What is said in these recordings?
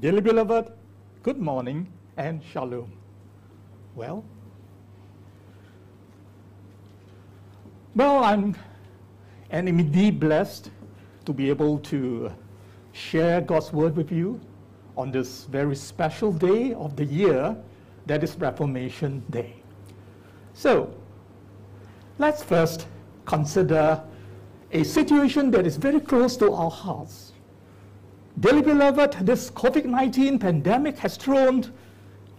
Dearly beloved, good morning and shalom. Well, well, I'm and I'm indeed blessed to be able to share God's word with you on this very special day of the year that is Reformation Day. So, let's first consider a situation that is very close to our hearts. Dearly beloved, this COVID 19 pandemic has thrown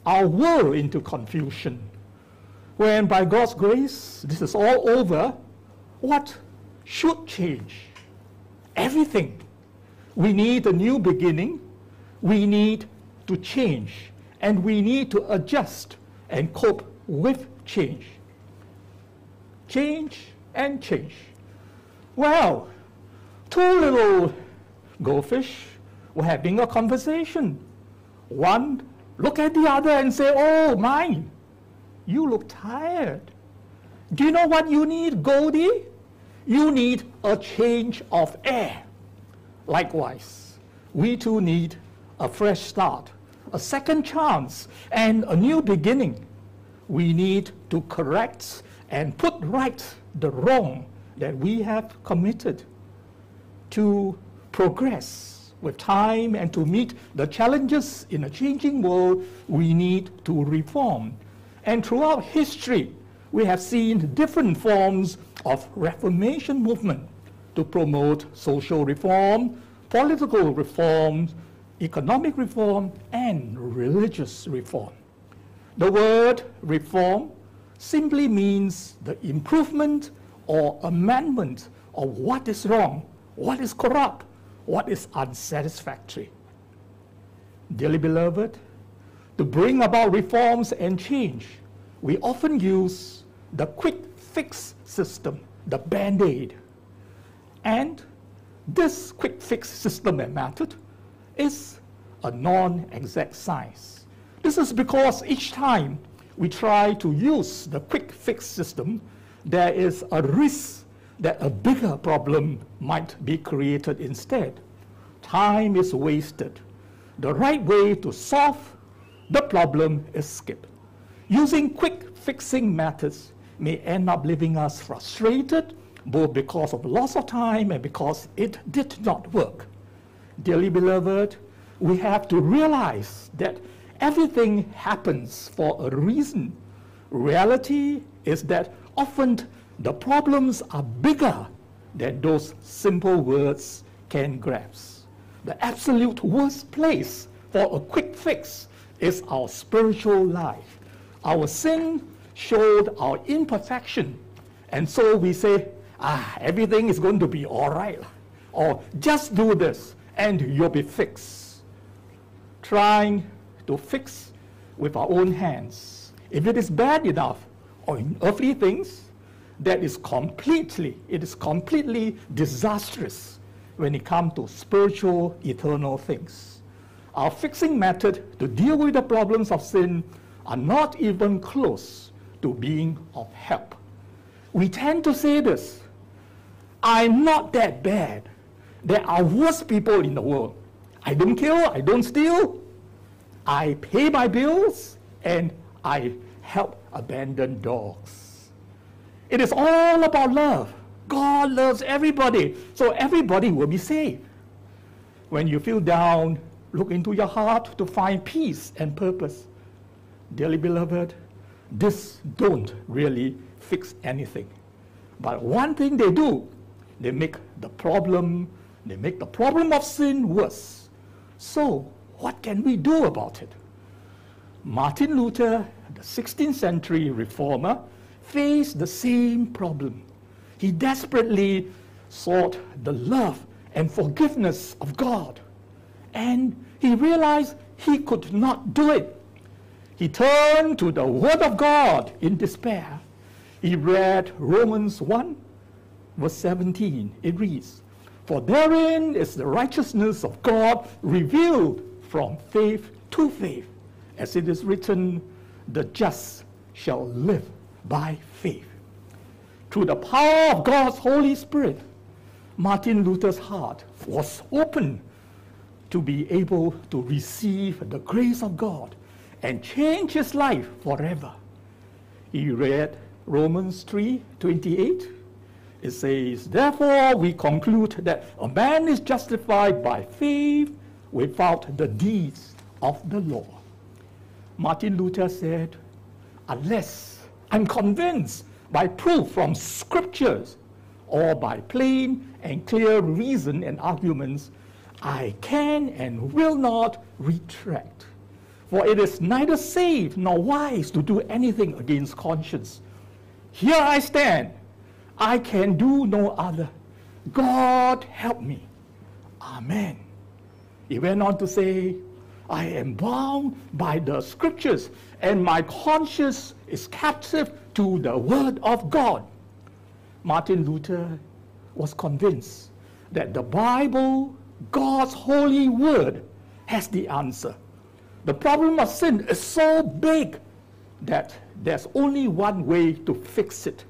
our world into confusion. When by God's grace, this is all over, what should change? Everything. We need a new beginning. We need to change. And we need to adjust and cope with change. Change and change. Well, two little goldfish were having a conversation. One look at the other and say, Oh, mine, you look tired. Do you know what you need, Goldie? You need a change of air. Likewise, we too need a fresh start, a second chance, and a new beginning. We need to correct and put right the wrong that we have committed to progress with time and to meet the challenges in a changing world, we need to reform. And throughout history, we have seen different forms of Reformation movement to promote social reform, political reform, economic reform, and religious reform. The word reform simply means the improvement or amendment of what is wrong, what is corrupt, what is unsatisfactory. Dearly beloved, to bring about reforms and change, we often use the quick fix system, the band aid. And this quick fix system and method is a non exact science. This is because each time we try to use the quick fix system, there is a risk that a bigger problem might be created instead. Time is wasted. The right way to solve the problem is skip. Using quick fixing methods may end up leaving us frustrated, both because of loss of time and because it did not work. Dearly beloved, we have to realize that everything happens for a reason. Reality is that often the problems are bigger than those simple words can grasp. The absolute worst place for a quick fix is our spiritual life. Our sin showed our imperfection. And so we say, ah, everything is going to be all right. Or just do this and you'll be fixed. Trying to fix with our own hands. If it is bad enough, or in earthly things, that is completely, it is completely disastrous when it comes to spiritual, eternal things. Our fixing method to deal with the problems of sin are not even close to being of help. We tend to say this I'm not that bad. There are worse people in the world. I don't kill, I don't steal, I pay my bills, and I help abandoned dogs. It is all about love. God loves everybody, so everybody will be saved. When you feel down, look into your heart to find peace and purpose. Dearly beloved, this don't really fix anything. But one thing they do, they make the problem, they make the problem of sin worse. So what can we do about it? Martin Luther, the 16th century reformer, faced the same problem. He desperately sought the love and forgiveness of God. And he realized he could not do it he turned to the Word of God in despair. He read Romans 1, verse 17. It reads, For therein is the righteousness of God revealed from faith to faith. As it is written, the just shall live by faith. Through the power of God's Holy Spirit, Martin Luther's heart was open to be able to receive the grace of God and change his life forever. He read Romans 3 28. It says, Therefore we conclude that a man is justified by faith without the deeds of the law. Martin Luther said, Unless I'm convinced by proof from scriptures or by plain and clear reason and arguments, I can and will not retract. For it is neither safe nor wise to do anything against conscience. Here I stand. I can do no other. God help me. Amen. He went on to say, I am bound by the scriptures, and my conscience is captive to the word of God. Martin Luther was convinced that the Bible, God's holy word, has the answer. The problem of sin is so big that there's only one way to fix it.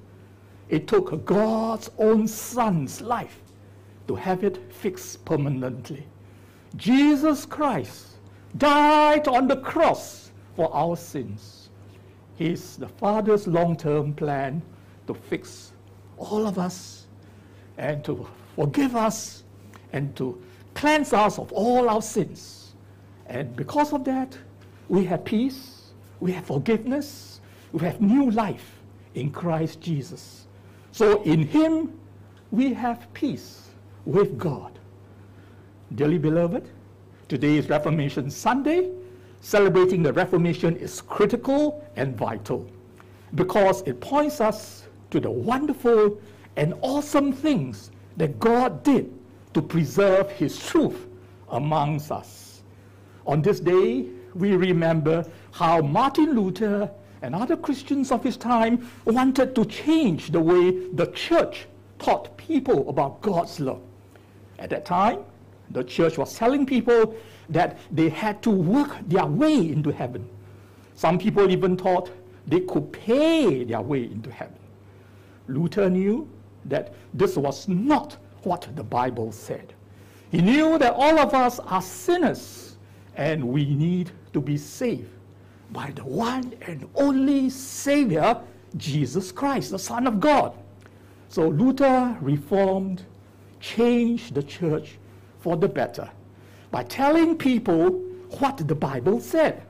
It took God's own Son's life to have it fixed permanently. Jesus Christ died on the cross for our sins. He's the Father's long term plan to fix all of us and to forgive us and to cleanse us of all our sins. And because of that, we have peace, we have forgiveness, we have new life in Christ Jesus. So in Him, we have peace with God. Dearly beloved, today is Reformation Sunday. Celebrating the Reformation is critical and vital because it points us to the wonderful and awesome things that God did to preserve His truth amongst us. On this day, we remember how Martin Luther and other Christians of his time wanted to change the way the church taught people about God's love. At that time, the church was telling people that they had to work their way into heaven. Some people even thought they could pay their way into heaven. Luther knew that this was not what the Bible said. He knew that all of us are sinners and we need to be saved by the one and only Savior, Jesus Christ, the Son of God. So Luther reformed, changed the church for the better by telling people what the Bible said.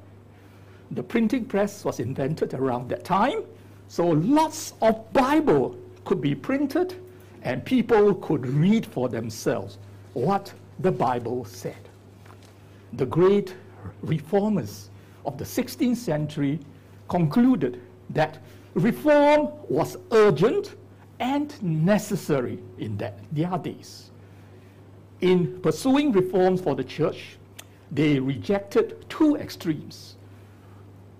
The printing press was invented around that time, so lots of Bible could be printed and people could read for themselves what the Bible said. The great reformers of the 16th century concluded that reform was urgent and necessary in that, their days. In pursuing reforms for the church, they rejected two extremes.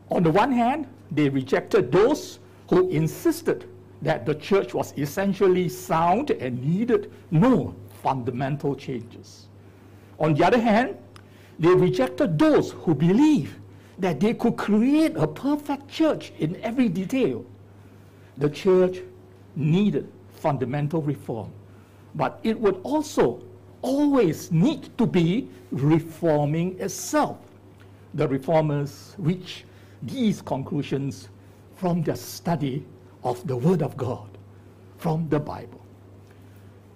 On the one hand, they rejected those who insisted that the church was essentially sound and needed no fundamental changes. On the other hand, they rejected those who believed that they could create a perfect church in every detail. The church needed fundamental reform, but it would also always need to be reforming itself. The reformers reached these conclusions from their study of the Word of God, from the Bible.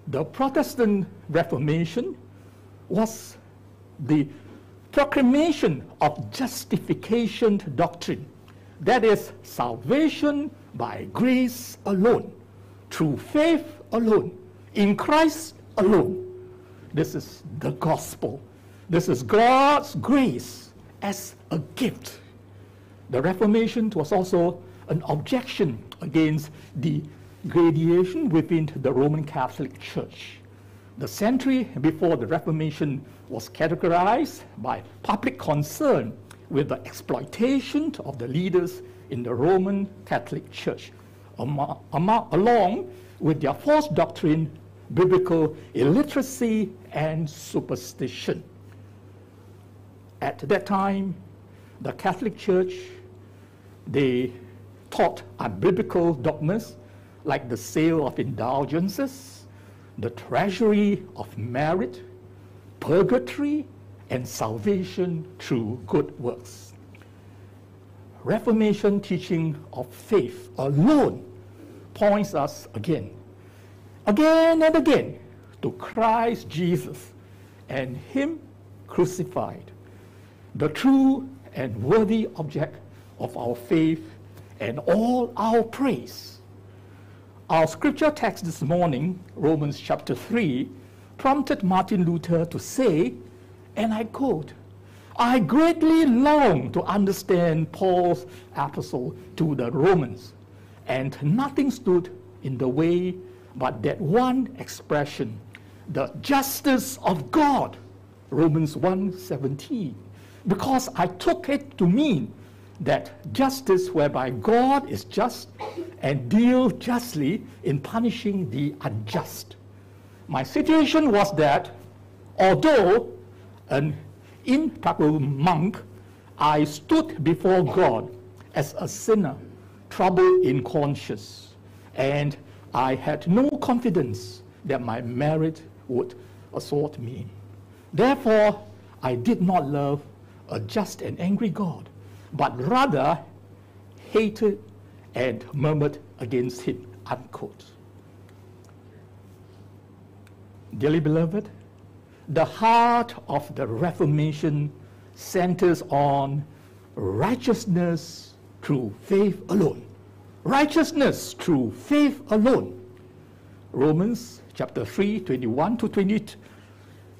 The Protestant Reformation was the proclamation of justification doctrine. That is, salvation by grace alone, through faith alone, in Christ alone. This is the gospel. This is God's grace as a gift. The Reformation was also an objection against the gradation within the Roman Catholic Church. The century before the Reformation was categorized by public concern with the exploitation of the leaders in the Roman Catholic Church, along with their false doctrine, biblical illiteracy, and superstition. At that time, the Catholic Church, they taught unbiblical dogmas like the sale of indulgences, the treasury of merit, purgatory, and salvation through good works. Reformation teaching of faith alone points us again, again and again, to Christ Jesus and Him crucified, the true and worthy object of our faith and all our praise. Our scripture text this morning, Romans chapter 3, prompted Martin Luther to say, and I quote, I greatly long to understand Paul's epistle to the Romans, and nothing stood in the way but that one expression, the justice of God, Romans 1:17, because I took it to mean that justice whereby God is just and deals justly in punishing the unjust. My situation was that although an improper monk, I stood before God as a sinner, troubled in conscience, and I had no confidence that my merit would assort me. Therefore, I did not love a just and angry God, but rather hated and murmured against him. Unquote. Dearly beloved, the heart of the Reformation centers on righteousness through faith alone. Righteousness through faith alone. Romans chapter 3, 21 to 20,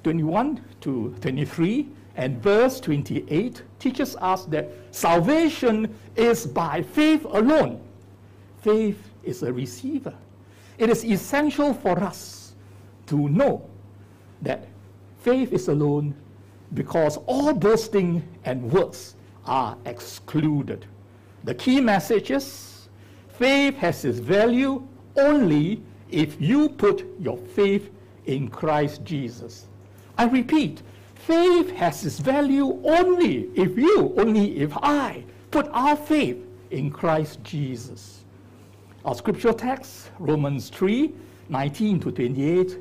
21 to 23 and verse 28 teaches us that salvation is by faith alone. Faith is a receiver. It is essential for us to know that faith is alone because all boasting and works are excluded. The key message is faith has its value only if you put your faith in Christ Jesus. I repeat, faith has its value only if you, only if I, put our faith in Christ Jesus. Our scripture text, Romans 3 19 to 28,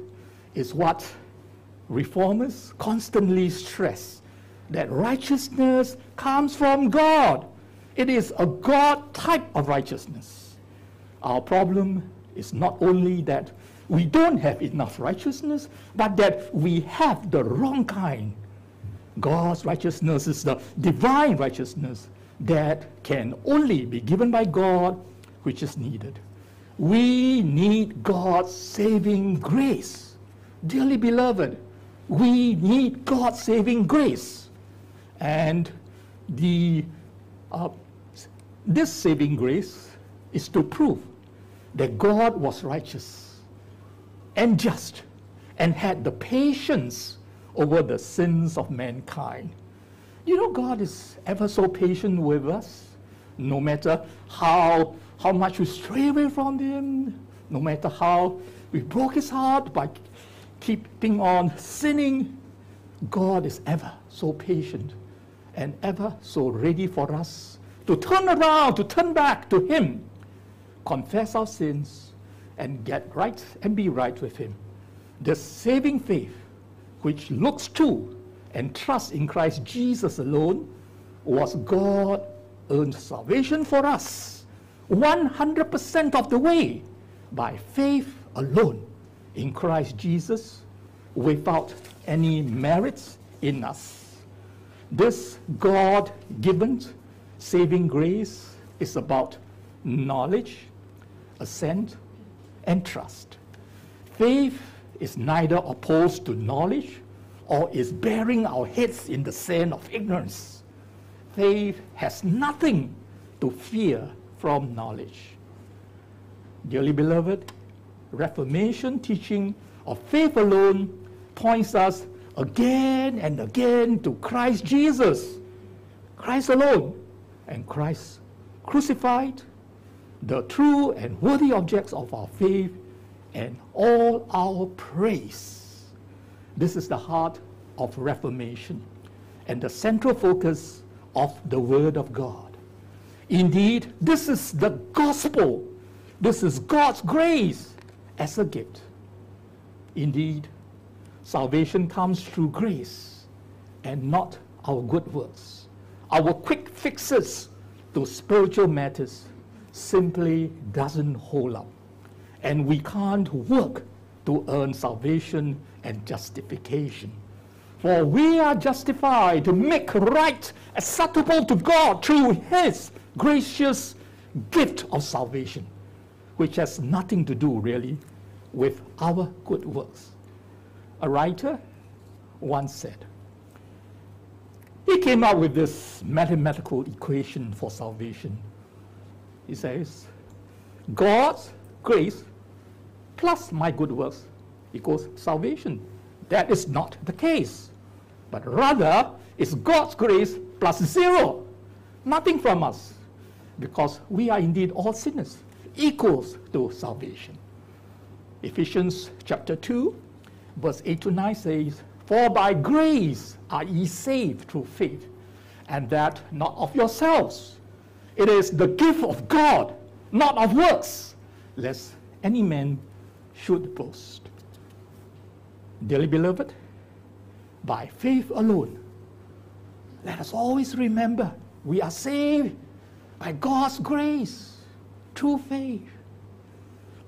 is what reformers constantly stress that righteousness comes from God. It is a God type of righteousness. Our problem is not only that we don't have enough righteousness, but that we have the wrong kind. God's righteousness is the divine righteousness that can only be given by God, which is needed. We need God's saving grace. Dearly beloved, we need God's saving grace. And the, uh, this saving grace is to prove that God was righteous and just and had the patience over the sins of mankind. You know, God is ever so patient with us, no matter how, how much we stray away from Him, no matter how we broke His heart by keeping on sinning, God is ever so patient and ever so ready for us to turn around, to turn back to Him, confess our sins, and get right and be right with Him. The saving faith, which looks to and trusts in Christ Jesus alone, was God earned salvation for us 100% of the way by faith alone in Christ Jesus without any merits in us. This God given saving grace is about knowledge, assent, and trust. Faith is neither opposed to knowledge or is burying our heads in the sand of ignorance. Faith has nothing to fear from knowledge. Dearly beloved, Reformation teaching of faith alone points us again and again to Christ Jesus, Christ alone, and Christ crucified, the true and worthy objects of our faith and all our praise. This is the heart of Reformation and the central focus of the Word of God. Indeed, this is the gospel. This is God's grace as a gift. Indeed, salvation comes through grace, and not our good works. Our quick fixes to spiritual matters simply doesn't hold up. And we can't work to earn salvation and justification. For we are justified to make right acceptable to God through His gracious gift of salvation, which has nothing to do really with our good works. A writer once said, he came up with this mathematical equation for salvation. He says, God's grace plus my good works equals salvation. That is not the case. But rather, it's God's grace plus zero. Nothing from us. Because we are indeed all sinners, equals to salvation. Ephesians chapter 2, verse 8 to 9 says, For by grace are ye saved through faith, and that not of yourselves. It is the gift of God, not of works, lest any man should boast. Dearly beloved, by faith alone, let us always remember we are saved by God's grace through faith.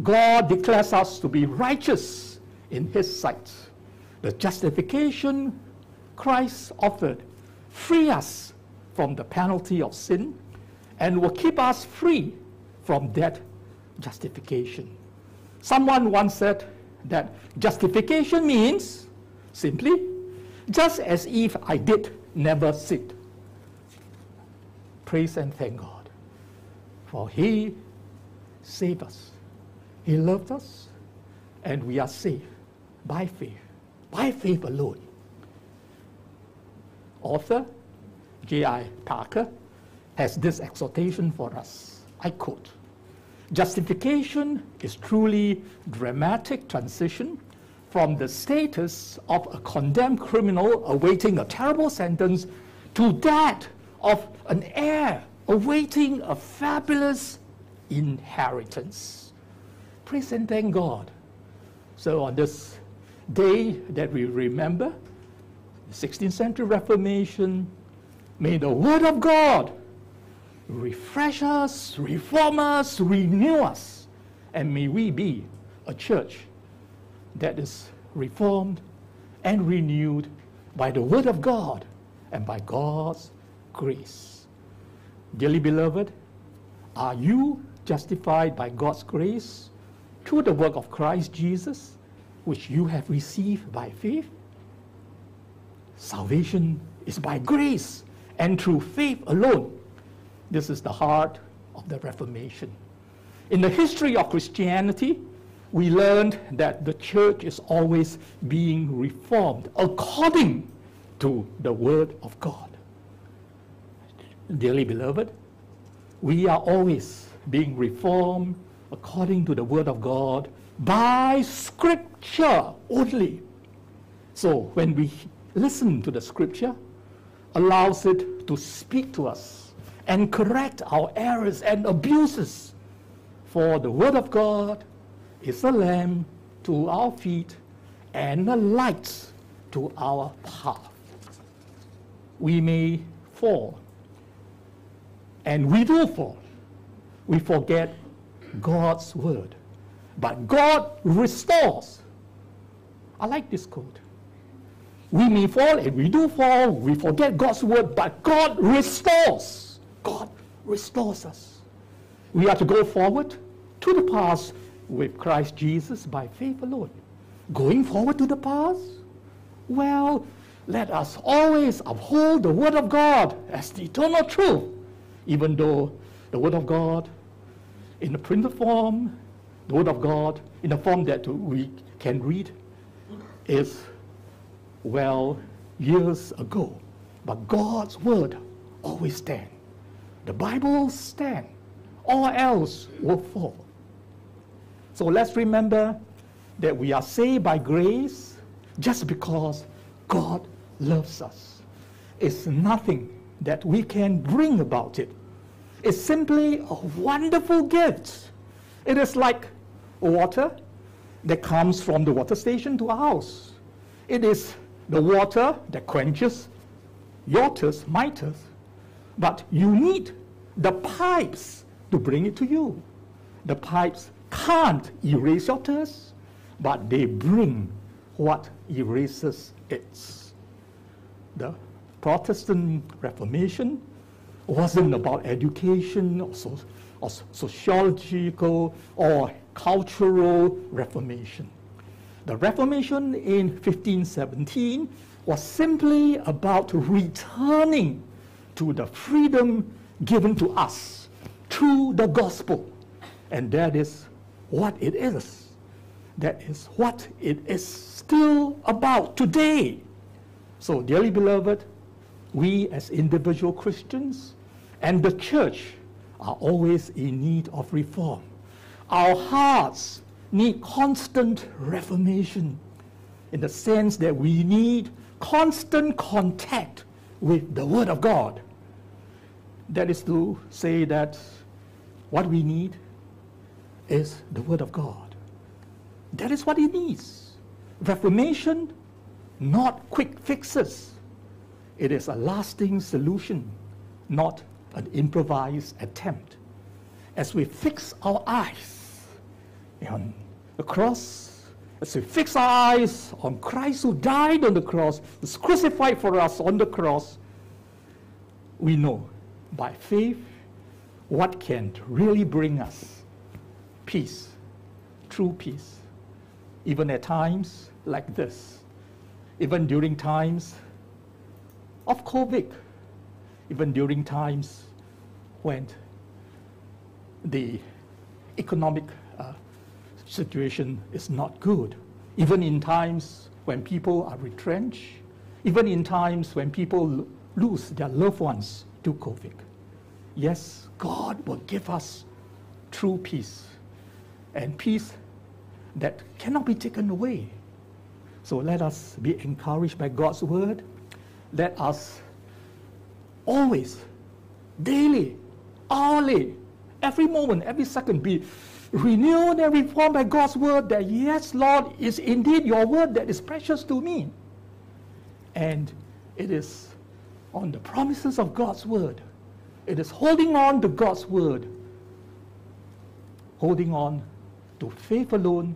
God declares us to be righteous in His sight. The justification Christ offered free us from the penalty of sin and will keep us free from that justification. Someone once said that justification means simply just as if I did never sin. Praise and thank God. For He saved us. He loved us, and we are saved by faith, by faith alone. Author J.I. Packer has this exhortation for us. I quote Justification is truly dramatic transition from the status of a condemned criminal awaiting a terrible sentence to that of an heir awaiting a fabulous inheritance. Praise and thank God. So on this day that we remember, the 16th century Reformation, may the Word of God refresh us, reform us, renew us, and may we be a church that is reformed and renewed by the Word of God and by God's grace. Dearly beloved, are you justified by God's grace through the work of Christ Jesus, which you have received by faith? Salvation is by grace and through faith alone. This is the heart of the Reformation. In the history of Christianity, we learned that the church is always being reformed according to the Word of God. Dearly beloved, we are always being reformed according to the Word of God by Scripture only. So when we listen to the Scripture, allows it to speak to us and correct our errors and abuses. For the Word of God is a lamp to our feet and a light to our path. We may fall, and we do fall. We forget God's Word. But God restores. I like this quote. We may fall, and we do fall, we forget God's Word, but God restores. God restores us. We are to go forward to the past with Christ Jesus by faith alone. Going forward to the past? Well, let us always uphold the Word of God as the eternal truth, even though the Word of God in the printed form, the Word of God in the form that we can read is, well, years ago. But God's Word always stands. The Bible stands. All else will fall. So let's remember that we are saved by grace just because God loves us. It's nothing that we can bring about it. It's simply a wonderful gift. It is like water that comes from the water station to our house. It is the water that quenches your thirst, my thirst, but you need the pipes to bring it to you. The pipes can't erase your thirst, but they bring what erases it. The Protestant Reformation wasn't about education or, so, or sociological or cultural reformation. The Reformation in 1517 was simply about returning to the freedom given to us through the gospel. And that is what it is. That is what it is still about today. So, dearly beloved, we as individual Christians and the church are always in need of reform. Our hearts need constant reformation in the sense that we need constant contact with the Word of God. That is to say that what we need is the Word of God. That is what it needs. Reformation, not quick fixes. It is a lasting solution, not an improvised attempt. As we fix our eyes on the cross, as we fix our eyes on Christ who died on the cross, was crucified for us on the cross, we know by faith what can really bring us peace, true peace, even at times like this, even during times of COVID, even during times when the economic uh, situation is not good, even in times when people are retrenched, even in times when people lose their loved ones to COVID. Yes, God will give us true peace and peace that cannot be taken away. So let us be encouraged by God's word. Let us always, daily, hourly, every moment, every second be renewed and reformed by God's word that, yes, Lord, is indeed your word that is precious to me. And it is on the promises of God's word. It is holding on to God's word, holding on to faith alone,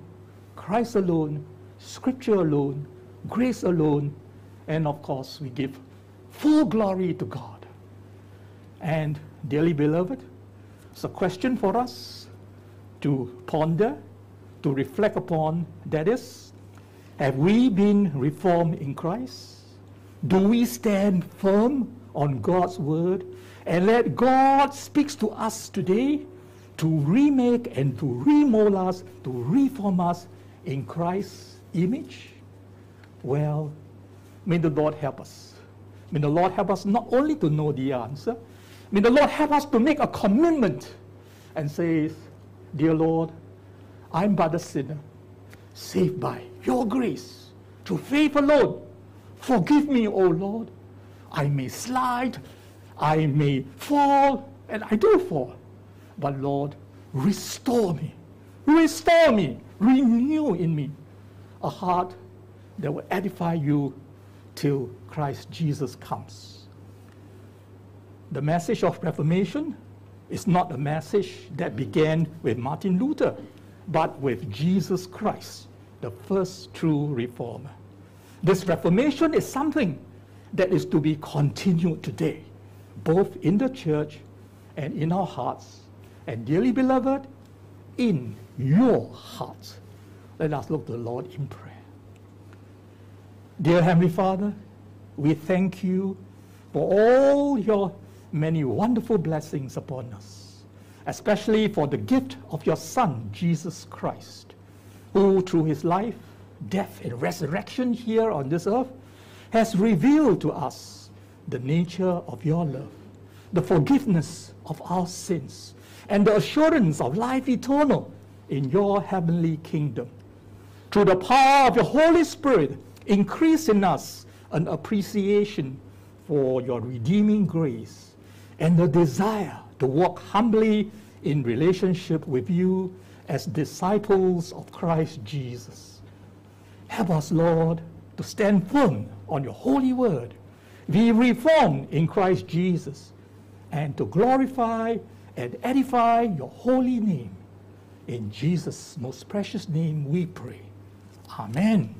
Christ alone, Scripture alone, grace alone, and of course, we give full glory to God. And, dearly beloved, it's a question for us to ponder, to reflect upon. That is, have we been reformed in Christ? Do we stand firm on God's word and let God speaks to us today to remake and to remold us, to reform us in Christ's image? Well, may the Lord help us. May the Lord help us not only to know the answer, may the Lord help us to make a commitment and say, Dear Lord, I'm but a sinner, saved by your grace, through faith alone. Forgive me, O Lord. I may slide, I may fall, and I do fall. But Lord, restore me. Restore me. Renew in me a heart that will edify you till Christ Jesus comes. The message of Reformation is not a message that began with Martin Luther, but with Jesus Christ, the first true reformer. This reformation is something that is to be continued today, both in the church and in our hearts. And dearly beloved, in your hearts. Let us look to the Lord in prayer. Dear Heavenly Father, we thank you for all your many wonderful blessings upon us, especially for the gift of your Son, Jesus Christ, who through his life, death, and resurrection here on this earth has revealed to us the nature of your love, the forgiveness of our sins, and the assurance of life eternal in your heavenly kingdom. Through the power of your Holy Spirit, increase in us an appreciation for your redeeming grace and the desire to walk humbly in relationship with you as disciples of Christ Jesus. Help us, Lord, to stand firm on your holy word, be reformed in Christ Jesus, and to glorify and edify your holy name. In Jesus' most precious name we pray. Amen.